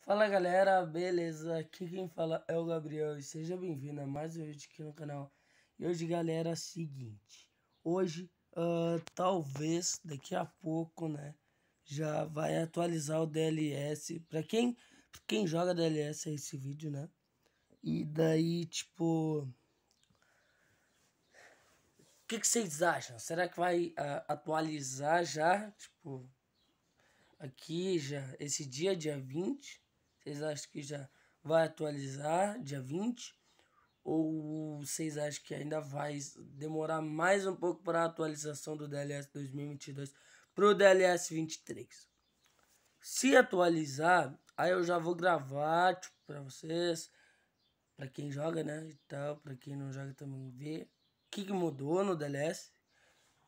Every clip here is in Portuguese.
Fala galera, beleza? Aqui quem fala é o Gabriel e seja bem-vindo a mais um vídeo aqui no canal. E hoje galera, é o seguinte, hoje uh, talvez daqui a pouco, né, já vai atualizar o DLS, pra quem, pra quem joga DLS é esse vídeo, né, e daí tipo, o que, que vocês acham? Será que vai uh, atualizar já, tipo, aqui já, esse dia, dia 20? Vocês acham que já vai atualizar dia 20? Ou vocês acham que ainda vai demorar mais um pouco para a atualização do DLS 2022 para o DLS 23? Se atualizar, aí eu já vou gravar tipo, para vocês, para quem joga, né, e tal, para quem não joga também ver o que, que mudou no DLS.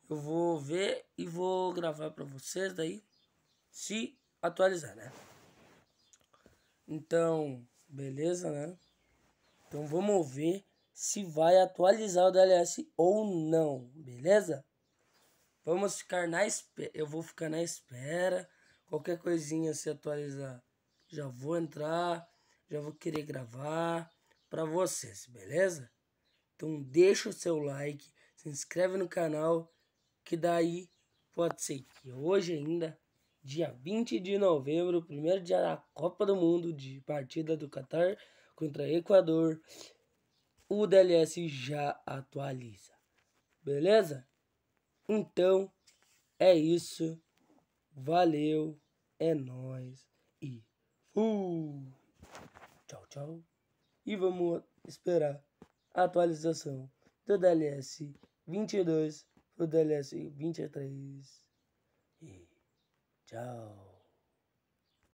Eu vou ver e vou gravar para vocês daí, se atualizar, né? Então, beleza, né? Então vamos ver se vai atualizar o DLS ou não, beleza? Vamos ficar na espera, eu vou ficar na espera. Qualquer coisinha se atualizar, já vou entrar, já vou querer gravar para vocês, beleza? Então deixa o seu like, se inscreve no canal, que daí pode ser que hoje ainda dia 20 de novembro, primeiro dia da Copa do Mundo de partida do Qatar contra Equador, o DLS já atualiza. Beleza? Então é isso. Valeu, é nós e fui. Tchau, tchau. E vamos esperar a atualização do DLS 22 pro DLS 23. E Tchau.